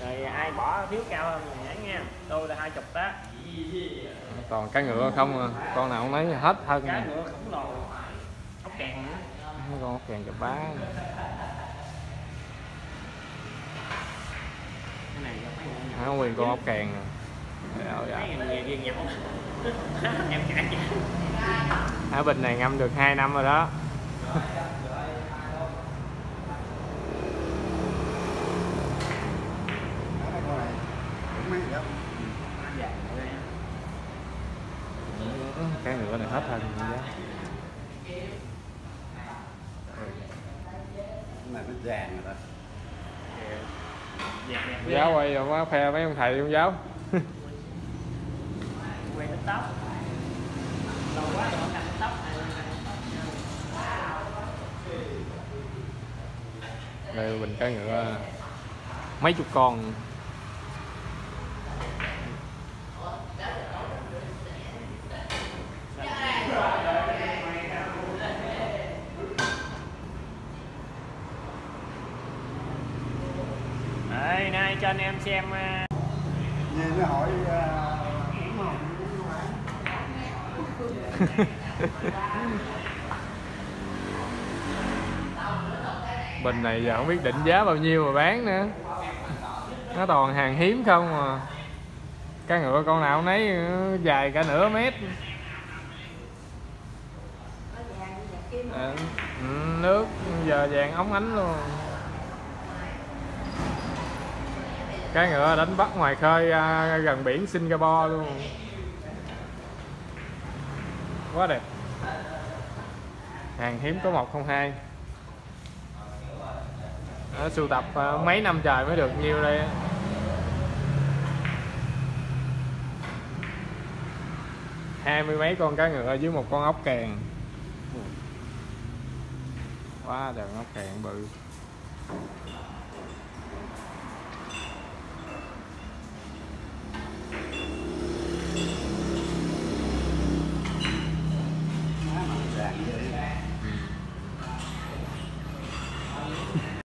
rồi ai bỏ thiếu cao hơn nhảy nha tôi là hai chục đó toàn cá ngựa không à? Con nào cũng lấy hết thân cá ngựa khổng lồ. Ốc kèn nữa. Con ốc kèn chụp bá. Cái này há nguyên con ốc kèn à. Cãi chứ. Ở bình này ngâm được 2 năm rồi đó cái ngựa này hết rồi đó này nó vàng rồi đó giáo quay rồi quá phe mấy ông thầy ông giáo. Cái tóc lâu quá rồi cái tóc đây bình cá ngựa mấy chục con đây nay cho anh em xem à, Về nó hỏi à, bình này giờ không biết định giá bao nhiêu mà bán nữa. Nó toàn hàng hiếm không mà cá ngựa con nào nấy ờ, dài cả nửa mét. Ờ, ừ, nước giờ vàng óng ánh luôn cá ngựa đánh bắt ngoài khơi à, gần biển Singapore luôn. Quá đẹp. Hàng hiếm có 102 Đó, sưu tập à, mấy năm trời mới được nhiêu đây hai mươi mấy con cá ngựa dưới một con ốc kèn. Quá trời ốc kèn bự.